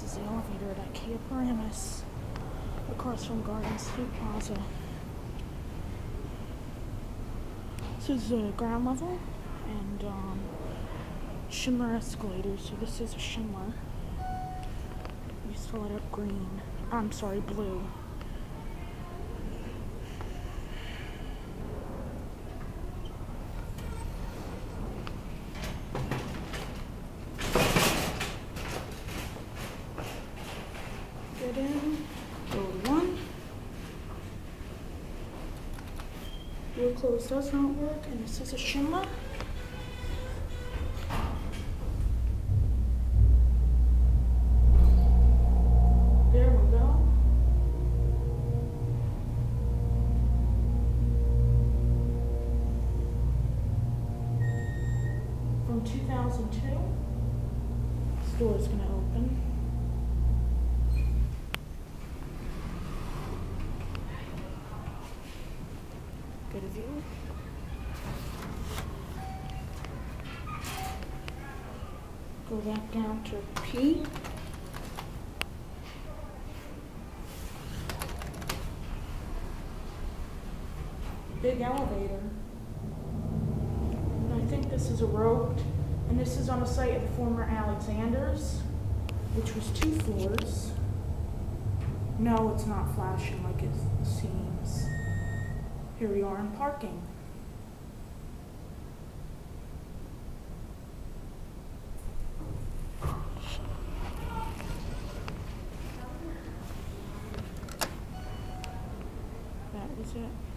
is the elevator at IKEA Paramus, across from Garden State Plaza. This is the ground level and um, Schindler escalators. So this is a Schindler. We used to light up green. I'm sorry, blue. Get in, go to one. Door close does not work, and this is a Schindler. There we go. From 2002. This door is going to open. Good view. Go back down to P. Big elevator. And I think this is a roped, and this is on the site of the former Alexander's, which was two floors. No, it's not flashing like it seems. Here we are in parking. That was it.